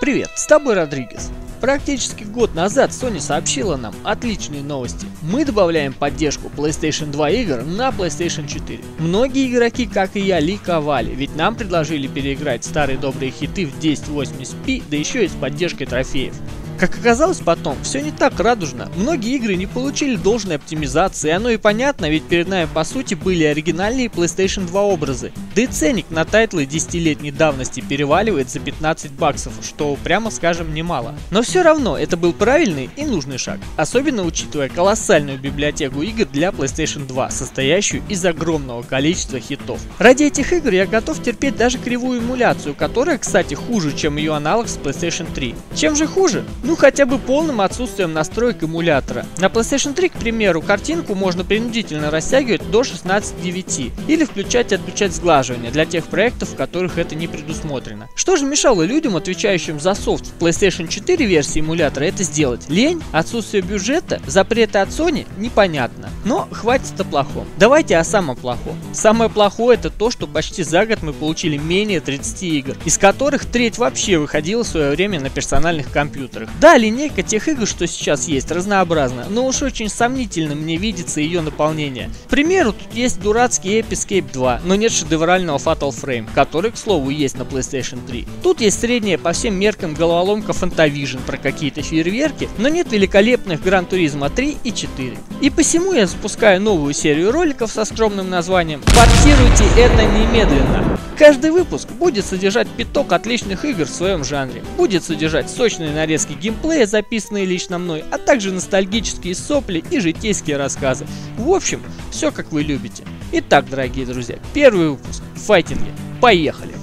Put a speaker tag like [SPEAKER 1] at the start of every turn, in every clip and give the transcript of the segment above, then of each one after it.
[SPEAKER 1] Привет, с тобой Родригес. Практически год назад Sony сообщила нам отличные новости. Мы добавляем поддержку PlayStation 2 игр на PlayStation 4. Многие игроки, как и я, ликовали, ведь нам предложили переиграть старые добрые хиты в 1080p, да еще и с поддержкой трофеев. Как оказалось потом, все не так радужно. Многие игры не получили должной оптимизации, оно и понятно, ведь перед нами по сути были оригинальные PlayStation 2 образы. Да и ценник на тайтлы 10-летней давности переваливает за 15 баксов, что прямо скажем немало. Но все равно это был правильный и нужный шаг, особенно учитывая колоссальную библиотеку игр для PlayStation 2, состоящую из огромного количества хитов. Ради этих игр я готов терпеть даже кривую эмуляцию, которая, кстати, хуже, чем ее аналог с PlayStation 3. Чем же хуже? Ну хотя бы полным отсутствием настроек эмулятора. На PlayStation 3, к примеру, картинку можно принудительно растягивать до 16.9 или включать и отключать сглаживание для тех проектов, в которых это не предусмотрено. Что же мешало людям, отвечающим за софт в PlayStation 4 версии эмулятора, это сделать? Лень? Отсутствие бюджета? Запреты от Sony? Непонятно. Но хватит о плохом. Давайте о самом плохом. Самое плохое это то, что почти за год мы получили менее 30 игр, из которых треть вообще выходила в свое время на персональных компьютерах. Да, линейка тех игр, что сейчас есть, разнообразна, но уж очень сомнительно мне видится ее наполнение. К примеру, тут есть дурацкий Episcape 2, но нет шедеврального Fatal Frame, который, к слову, есть на PlayStation 3. Тут есть средняя по всем меркам головоломка Fantavision про какие-то фейерверки, но нет великолепных Gran Turismo 3 и 4. И посему я запускаю новую серию роликов со скромным названием «Портируйте это немедленно». Каждый выпуск будет содержать пяток отличных игр в своем жанре, будет содержать сочные нарезки геймплея, записанные лично мной, а также ностальгические сопли и житейские рассказы. В общем, все как вы любите. Итак, дорогие друзья, первый выпуск файтинги. Поехали!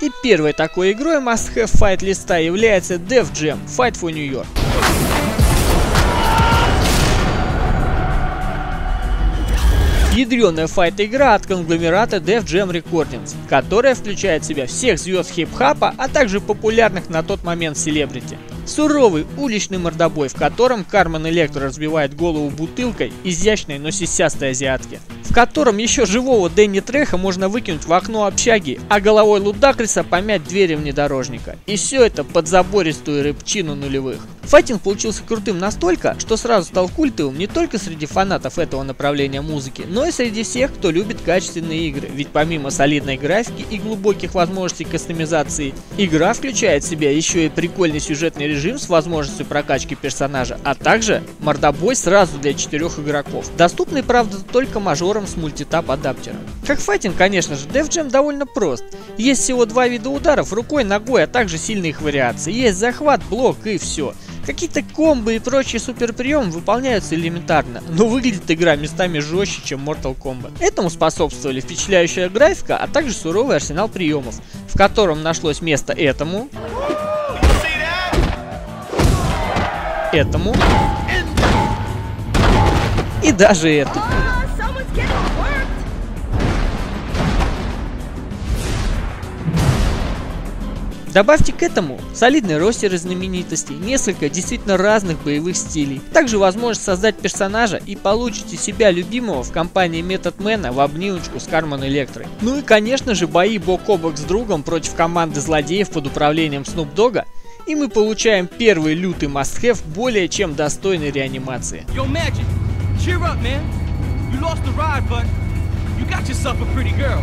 [SPEAKER 1] И первой такой игрой Must Have Fight листа является Def Jam Fight for New York. Ядреная файт-игра от конгломерата Def Jam Recordings, которая включает в себя всех звезд хип-хапа, а также популярных на тот момент селебрити. Суровый уличный мордобой, в котором Кармен Электро разбивает голову бутылкой изящной, но сисястой азиатки. В котором еще живого Дэнни Треха можно выкинуть в окно общаги, а головой Лудакриса помять двери внедорожника. И все это под забористую рыбчину нулевых. Файтинг получился крутым настолько, что сразу стал культовым не только среди фанатов этого направления музыки, но и среди всех, кто любит качественные игры. Ведь помимо солидной графики и глубоких возможностей кастомизации, игра включает в себя еще и прикольный сюжетный режим с возможностью прокачки персонажа, а также мордобой сразу для четырех игроков, доступный, правда, только мажорам с мультитап адаптером. Как файтинг, конечно же, Def Jam довольно прост. Есть всего два вида ударов, рукой, ногой, а также сильные их вариации. Есть захват, блок и все. Какие-то комбы и прочие суперприемы выполняются элементарно, но выглядит игра местами жестче, чем Mortal Kombat. Этому способствовали впечатляющая графика, а также суровый арсенал приемов, в котором нашлось место этому, этому и даже этому. Добавьте к этому солидный ростер из знаменитостей, несколько действительно разных боевых стилей. Также возможность создать персонажа и получите себя любимого в компании Методмена в обнимочку с Карман Электрой. Ну и конечно же бои бок о бок с другом против команды злодеев под управлением Snoop Dogg и мы получаем первый лютый must-have более чем достойной реанимации. You got yourself a pretty girl.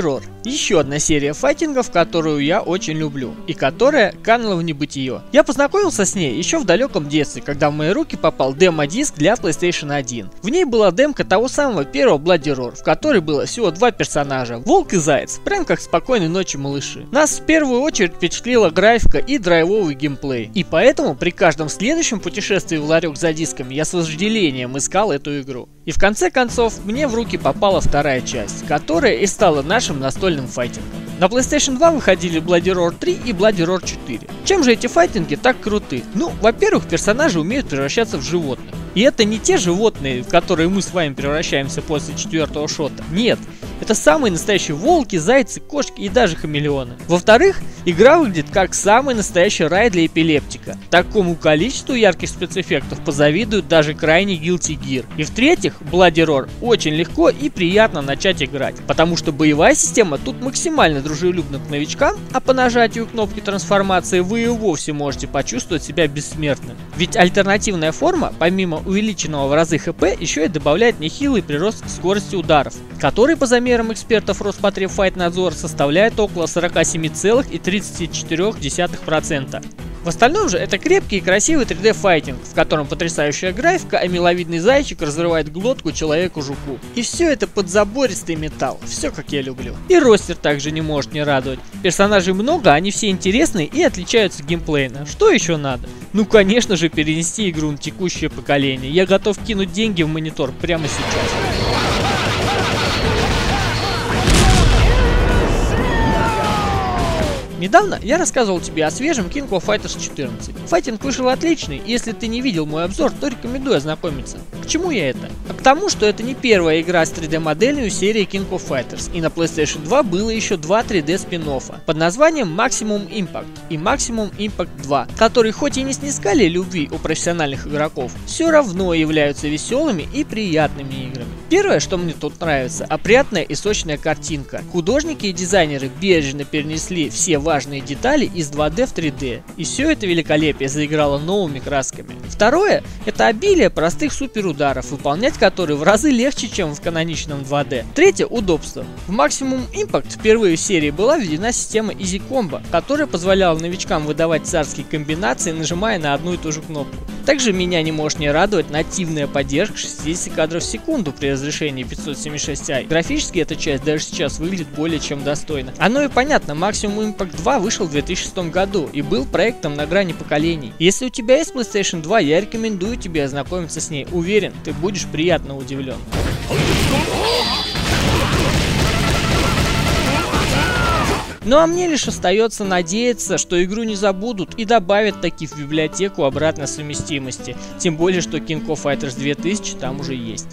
[SPEAKER 1] Roar Еще одна серия файтингов, которую я очень люблю, и которая канула в небытие. Я познакомился с ней еще в далеком детстве, когда в мои руки попал демо-диск для PlayStation 1. В ней была демка того самого первого Bloody Roar, в которой было всего два персонажа, волк и заяц, прям как спокойной ночи малыши. Нас в первую очередь впечатлила графика и драйвовый геймплей, и поэтому при каждом следующем путешествии в ларек за дисками я с вожделением искал эту игру. И в конце концов мне в руки попала вторая часть, которая и стала нашим настольным файтингом. На PlayStation 2 выходили Bloody Roar 3 и Bloody Roar 4. Чем же эти файтинги так круты? Ну, во-первых, персонажи умеют превращаться в животных. И это не те животные, в которые мы с вами превращаемся после четвертого шота. Нет, это самые настоящие волки, зайцы, кошки и даже хамелеоны. Во-вторых, игра выглядит как самый настоящий рай для эпилептика. Такому количеству ярких спецэффектов позавидуют даже крайне Guilty Gear. И в-третьих, Bloody Roar очень легко и приятно начать играть, потому что боевая система тут максимально дружелюбна к новичкам, а по нажатию кнопки трансформации вы и вовсе можете почувствовать себя бессмертным. Ведь альтернативная форма, помимо увеличенного в разы хп, еще и добавляет нехилый прирост скорости ударов, который по замеру мерам экспертов Роспотребфайтнадзор составляет около 47,34%. В остальном же это крепкий и красивый 3D файтинг, в котором потрясающая графика, а миловидный зайчик разрывает глотку человеку-жуку. И все это под забористый металл, все как я люблю. И ростер также не может не радовать. Персонажей много, они все интересные и отличаются геймплейно. Что еще надо? Ну конечно же перенести игру на текущее поколение. Я готов кинуть деньги в монитор прямо сейчас. Недавно я рассказывал тебе о свежем King of Fighters 14. Файтинг вышел отличный, и если ты не видел мой обзор, то рекомендую ознакомиться. К чему я это? А к тому, что это не первая игра с 3D моделью серии King of Fighters, и на PlayStation 2 было еще два 3D спин под названием Maximum Impact и Maximum Impact 2, которые хоть и не снискали любви у профессиональных игроков, все равно являются веселыми и приятными играми. Первое, что мне тут нравится, опрятная и сочная картинка. Художники и дизайнеры бережно перенесли все важные детали из 2D в 3D, и все это великолепие заиграло новыми красками. Второе, это обилие простых суперударов, выполнять которые в разы легче, чем в каноничном 2D. Третье, удобство. В Maximum Impact впервые в серии была введена система Easy Combo, которая позволяла новичкам выдавать царские комбинации, нажимая на одну и ту же кнопку. Также меня не может не радовать нативная поддержка 60 кадров в секунду при разрешении 576i. Графически эта часть даже сейчас выглядит более чем достойно. Оно и понятно, Maximum Impact 2 вышел в 2006 году и был проектом на грани поколений. Если у тебя есть PlayStation 2, я рекомендую тебе ознакомиться с ней. Уверен, ты будешь приятно удивлен. Ну а мне лишь остается надеяться, что игру не забудут и добавят таки в библиотеку обратной совместимости. Тем более, что King of Fighters 2000 там уже есть.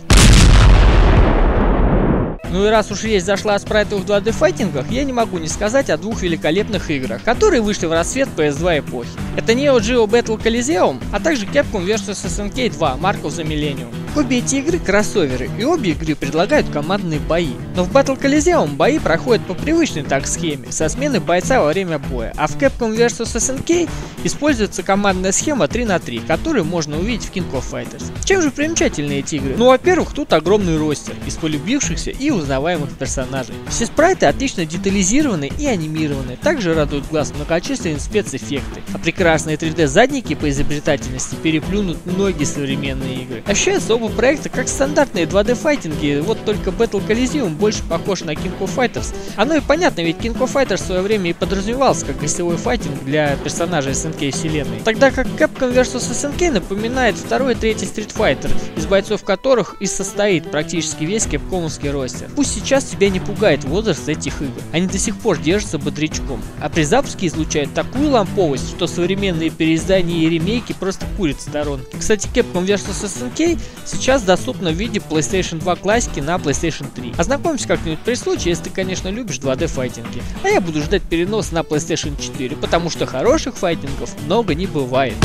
[SPEAKER 1] Ну и раз уж есть зашла спрайты в 2D файтингах, я не могу не сказать о двух великолепных играх, которые вышли в рассвет PS2 эпохи. Это Neo Geo Battle Coliseum, а также Capcom vs SNK 2 Mark of the Millennium. Обе эти игры кроссоверы, и обе игры предлагают командные бои. Но в Battle Coliseum бои проходят по привычной так схеме, со смены бойца во время боя, а в Capcom vs SNK используется командная схема 3 на 3, которую можно увидеть в King of Fighters. Чем же примечательны эти игры? Ну, во-первых, тут огромный ростер из полюбившихся и узнаваемых персонажей. Все спрайты отлично детализированы и анимированы, также радуют глаз многочисленные спецэффекты, а прекрасные 3D задники по изобретательности переплюнут многие современные игры. Ощущается оба проекта как стандартные 2D файтинги, вот только Battle Coliseum больше похож на King of Fighters. Оно и понятно, ведь King of Fighters в свое время и подразумевался как гостевой файтинг для персонажей SNK вселенной. Тогда как Capcom vs SNK напоминает второй и третий Street Fighter, из бойцов которых и состоит практически весь кепкомовский ростер. Пусть сейчас тебя не пугает возраст этих игр, они до сих пор держатся бодрячком, а при запуске излучают такую ламповость, что современные переиздания и ремейки просто курят в сторонке. Кстати, Capcom vs SNK сейчас доступна в виде PlayStation 2 классики на PlayStation 3. Ознакомься как-нибудь при случае, если ты, конечно, любишь 2D файтинги. А я буду ждать перенос на PlayStation 4, потому что хороших файтингов много не бывает.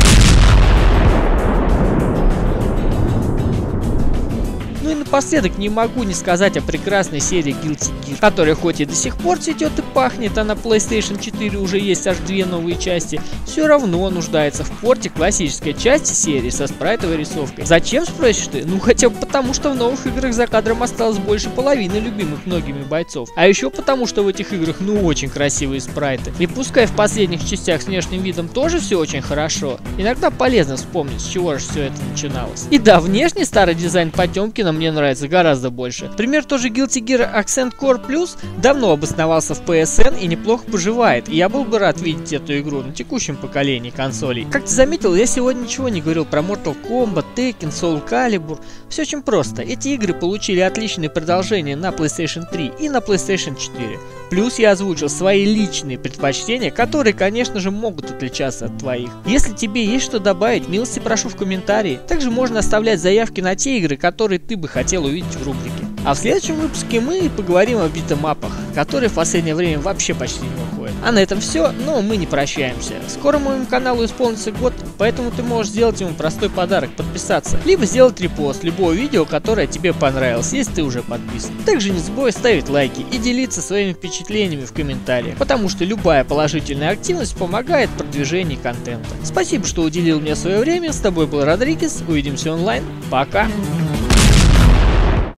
[SPEAKER 1] Ну и напоследок не могу не сказать о прекрасной серии Guilty Gear, которая хоть и до сих пор цветет и пахнет, а на PlayStation 4 уже есть аж две новые части, все равно нуждается в порте классической части серии со спрайтовой рисовкой. Зачем, спросишь ты? Ну хотя бы потому, что в новых играх за кадром осталось больше половины любимых многими бойцов. А еще потому, что в этих играх ну очень красивые спрайты. И пускай в последних частях с внешним видом тоже все очень хорошо, иногда полезно вспомнить, с чего же все это начиналось. И да, внешний старый дизайн Потемкина мне нравится гораздо больше. Пример тоже Guilty Gear Accent Core Plus давно обосновался в PSN и неплохо поживает, и я был бы рад видеть эту игру на текущем поколении консолей. Как ты заметил, я сегодня ничего не говорил про Mortal Kombat, Tekken, Soul Calibur. Все очень просто. Эти игры получили отличные продолжения на PlayStation 3 и на PlayStation 4. Плюс я озвучил свои личные предпочтения, которые, конечно же, могут отличаться от твоих. Если тебе есть что добавить, милости прошу в комментарии. Также можно оставлять заявки на те игры, которые ты бы хотел увидеть в рубрике. А в следующем выпуске мы поговорим о битэмапах, которые в последнее время вообще почти не выходят. А на этом все, но мы не прощаемся. Скоро моему каналу исполнится год, поэтому ты можешь сделать ему простой подарок, подписаться, либо сделать репост любого видео, которое тебе понравилось, если ты уже подписан. Также не забывай ставить лайки и делиться своими впечатлениями в комментариях, потому что любая положительная активность помогает в продвижении контента. Спасибо, что уделил мне свое время, с тобой был Родригес, увидимся онлайн, пока!